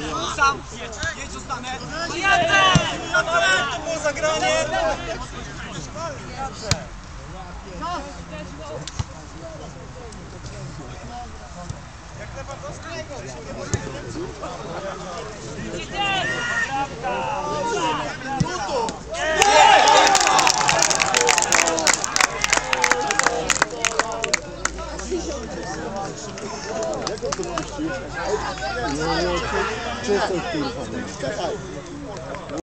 sam, sam, jedź, jedź zostanę. To było zagranie. Czysto kurwa.